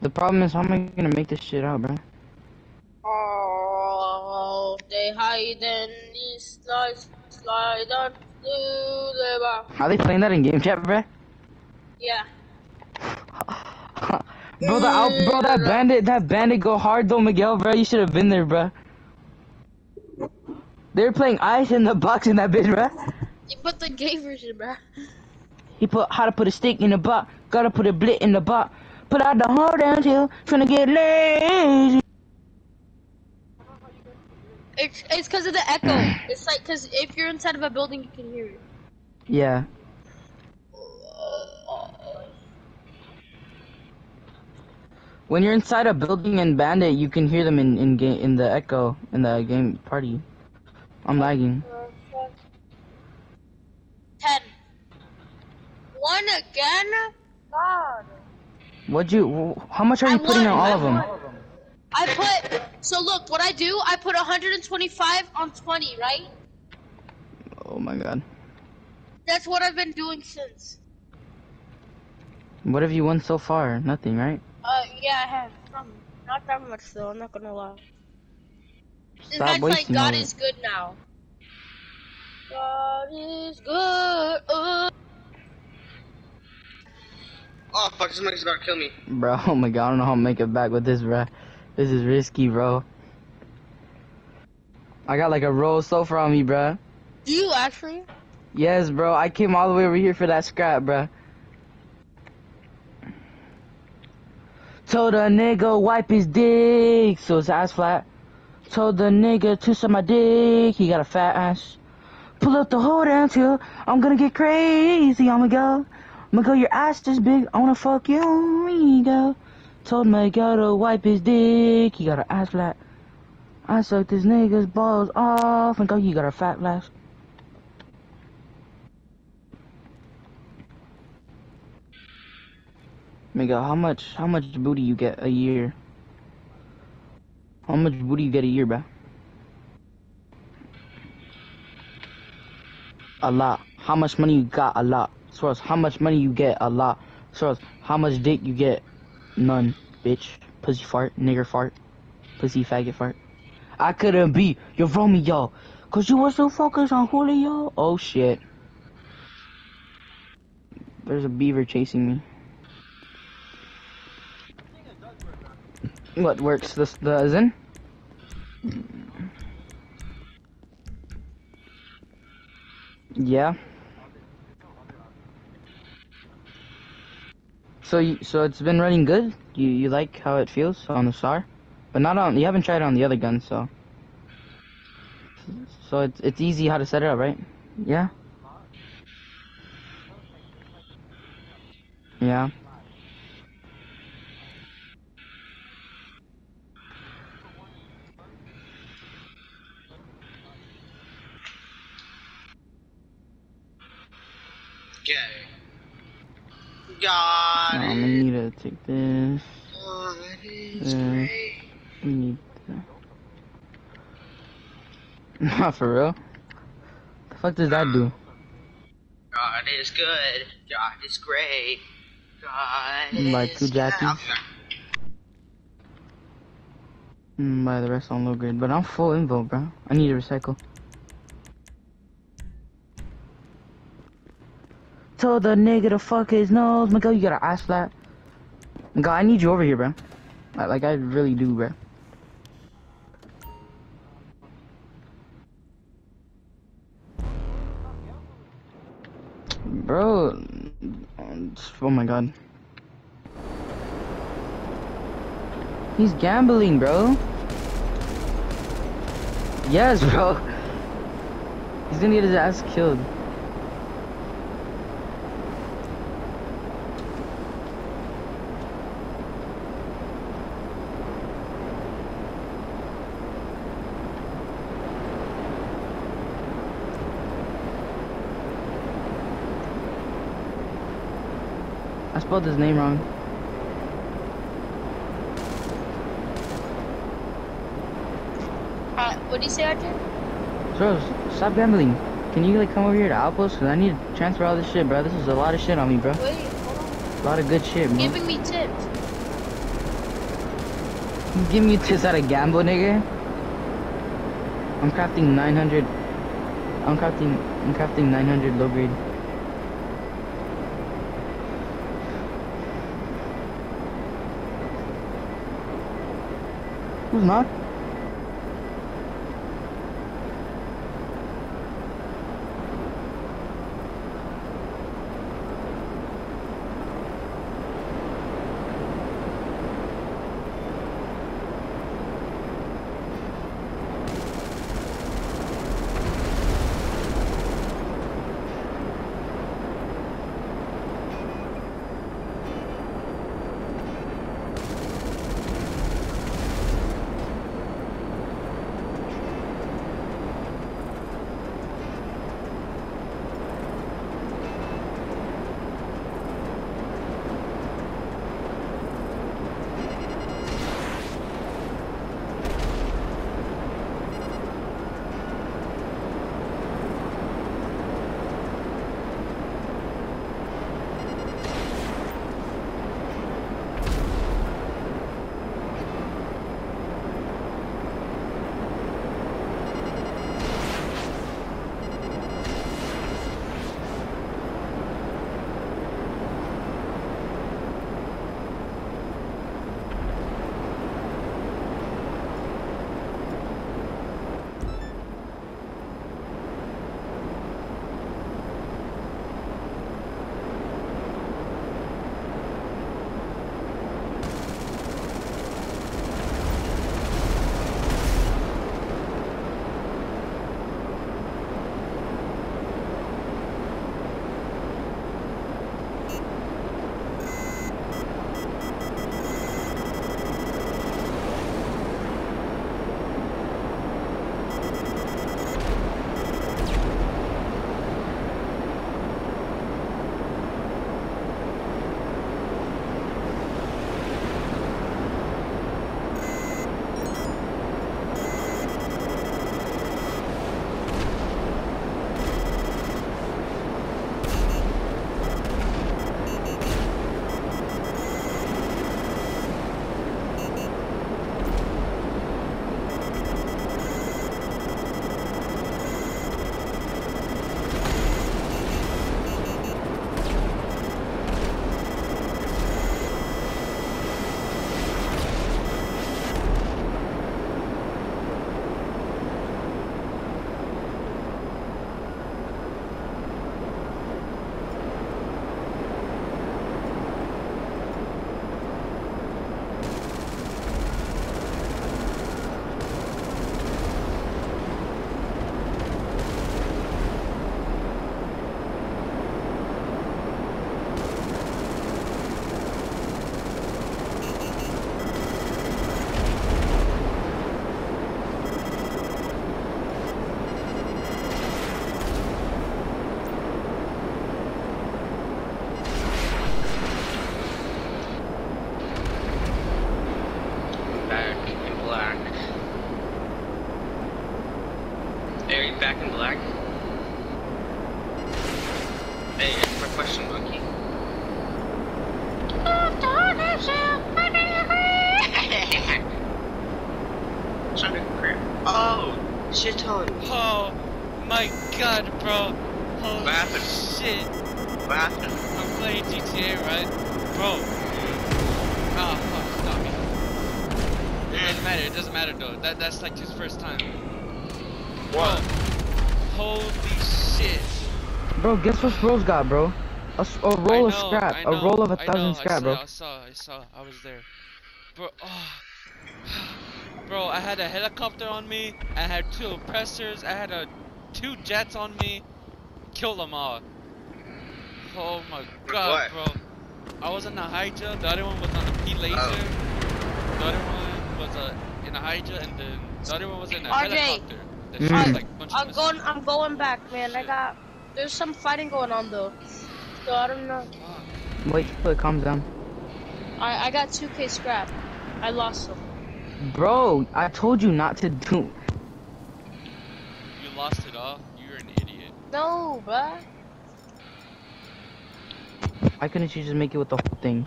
The problem is, how am I gonna make this shit out, bro? Oh, they hide in these slides, slide on through the bar. Are they playing that in game chat, bro? Yeah. bro, the out, bro, that bandit, that bandit go hard though, Miguel, bro. You should have been there, bro. They were playing ice in the box in that bitch, bro. You put the gay version, bro. He put how to put a stick in the box, gotta put a blit in the box. Put out the hard down till trying to get lazy. It's it's because of the echo. it's like because if you're inside of a building, you can hear it. Yeah. When you're inside a building in Bandit, you can hear them in in game in the echo in the game party. I'm lagging. Ten. One again? God. What'd you? How much are you I putting won, on all I of them? won. I put so look what I do. I put 125 on 20, right? Oh my god. That's what I've been doing since. What have you won so far? Nothing, right? Uh, yeah, I have. Some. Not that much though. I'm not gonna lie. This guy's like God all is good now. God is good. Uh. Oh fuck, somebody's about to kill me. Bro, oh my god, I don't know how to make it back with this, bro. This is risky, bro. I got like a roll so far on me, bro. Do you actually? Yes, bro. I came all the way over here for that scrap, bro. Told a nigga wipe his dick, so his ass flat. Told the nigga to suck my dick, he got a fat ass. Pull up the whole damn till I'm gonna get crazy. I'ma go, Go. Your ass is big. I wanna fuck you, amigo. Told my girl to wipe his dick, he got a ass flat. I sucked this nigga's balls off and go. You got a fat ass. Miguel, how much how much booty you get a year? How much booty you get a year, bruh? A lot. How much money you got? A lot. Source, how much money you get? A lot. Source, how much dick you get? None, bitch. Pussy fart, nigger fart, pussy faggot fart. I couldn't be your Romeo, cause you were so focused on Julio. Oh shit. There's a beaver chasing me. What works? This Zen? Yeah. So you, so it's been running good. You you like how it feels on the SAR, but not on. You haven't tried it on the other gun, so. So it's it's easy how to set it up, right? Yeah. Yeah. Okay. God I'm gonna need to take this. God is Yeah. great. I need that. Not for real. The fuck does that do? God is good. God is great. God Like is two jackies? Mm, By the rest on low grade, but I'm full invo, bro. I need to recycle. Told the nigga to fuck his nose. Miguel, you got an ass flat. Miguel, I need you over here, bro. Like, like I really do, bro. Bro, oh my god. He's gambling, bro. Yes, bro. He's gonna get his ass killed. Spelled his name wrong. Uh, what do you say, RJ? Bro, stop gambling. Can you like come over here to Outpost? Cause I need to transfer all this shit, bro. This is a lot of shit on me, bro. Wait, hold on. A lot of good shit, bro. Giving me tips. Give me this out of gamble, nigga. I'm crafting 900. I'm crafting. I'm crafting 900 low grade. na Oh, shit ton. Oh my god, bro. Holy What happened? shit. What happened? I'm playing GTA, right? Bro. Ah, fuck, stop me. It doesn't matter, it doesn't matter though. That That's like his first time. What? Holy shit. Bro, guess what Rose got, bro? A roll of scrap. I A know, roll of a I know, thousand I scrap, saw, bro. I saw, I saw, I was there. Bro, oh. Bro, I had a helicopter on me, I had two oppressors, I had a two jets on me. Killed them all. Oh my god, what? bro. I was in a Hydra, the other one was on a P laser. Oh. The other one was uh, in a Hydra, and then the other one was in a RJ. helicopter. That Mm. shot like bunch I'm missiles. going. I'm going back, man. I got. There's some fighting going on though, so I don't know. Wait till it calms down. I I got 2k scrap. I lost them. Bro, I told you not to do. You lost it all. You're an idiot. No, bruh. Why couldn't you just make it with the whole thing?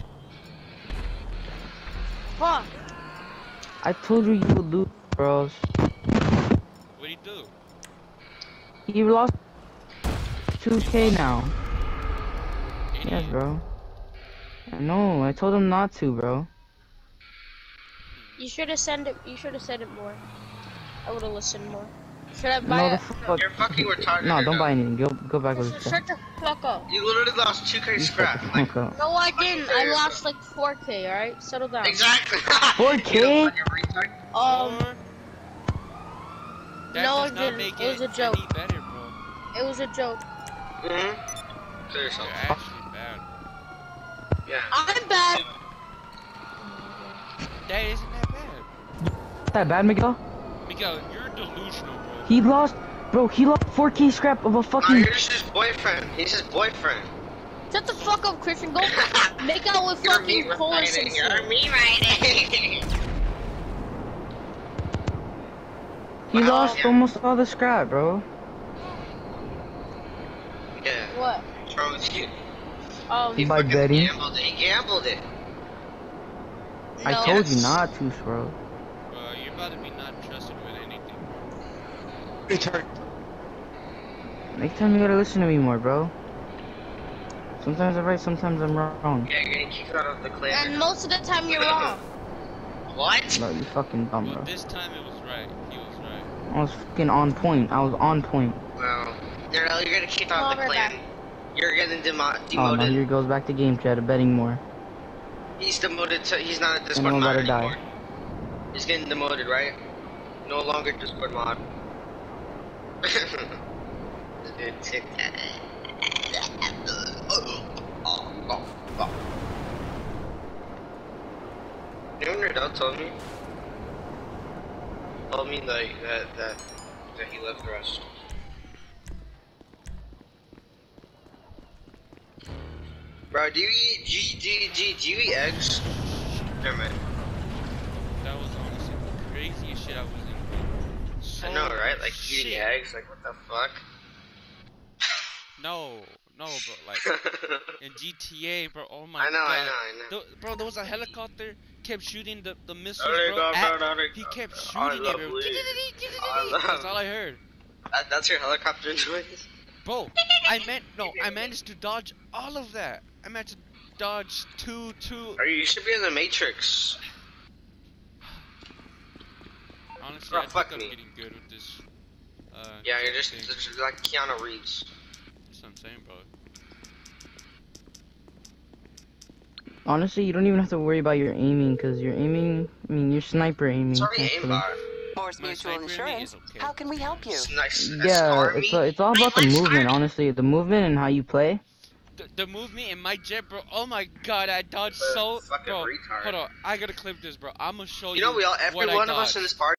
Fuck. I told you you would lose, bros. What'd he do? You lost 2k now. Yes, bro. I know. I told him not to, bro. You should have sent it. You should have said it more. I would have listened more. Should I No, buy the it? fuck. You're fucking retarded. No, don't now. buy anything. Go, go back with Shut shut the fuck up. You literally lost 2k You scrap. Like. No, I didn't. I lost like 4k. All right, settle down. exactly. 4K? You fucking retard. Um, That no, does it not didn't. make It was a joke. better, bro. it was a joke. Mm-hmm. Seriously. You're actually bad. Yeah. I'm bad. That isn't that bad. that bad, Miguel? Miguel, you're delusional, bro. He lost, bro. He lost 4k scrap of a fucking. you're just his boyfriend. He's his boyfriend. Shut the fuck up, Christian. Go make out with You're fucking me Cole or some writing. shit. You're me writing. He Wow. lost almost all the scrap, bro. yeah. What? What's wrong with you? Um, He By fucking betting? gambled it. He gambled it. I no. told you not to, bro. Bro, you're about to be not trusted with anything, bro. Retard. Next time you gotta listen to me more, bro. Sometimes I'm right, sometimes I'm wrong. Yeah, you're getting kicked out of the clan. And most of the time you're wrong. What? No, you fucking dumb, Well, bro. this time it was right. He was right. I was fucking on point. I was on point. Well, you're, you're getting kicked out of the Well, clan. back. You're getting demo- Oh, now demoted. here goes back to game chat, betting more. He's demoted to. He's not a Discord Someone mod better die. anymore. He's getting demoted, right? No longer Discord mod. Dude, tick that. You know when your dad told me? Told me that that that, that he left Rust. Bro, do you eat G, G, G, do you eat eggs? Never mind. That was honestly the craziest shit I was in. bro. So I know, right? Like shit. eating eggs, like what the fuck? No, no, bro. Like in GTA, bro. Oh my I know, god. I know, I know. Th- bro, there was a helicopter kept shooting the the missiles, bro. at- he kept shooting it, bro. Lee. I love- That's all I heard. That, that's your helicopter noise? Bro, I meant no, I managed to dodge all of that. I managed to dodge two, two. Or you should be in the Matrix. Honestly, Bro, I think fuck I'm getting good with this. Uh, Yeah, you're just, just like Keanu Reeves. That's what I'm saying, bro. Honestly, you don't even have to worry about your aiming, because your aiming, I mean, your sniper aiming. It's already actually. aimbot. Mors My Mutual Insurance. okay. How can we help you? It's nice. Yeah, it's, it's all about the movement, honestly. The movement and how you play. The, the movement in my jet, bro. Oh my god, I dodged so. Fucking Bro, retard. hold on. I gotta clip this, bro. I'm gonna show you. You know, we all, every one of us in this party.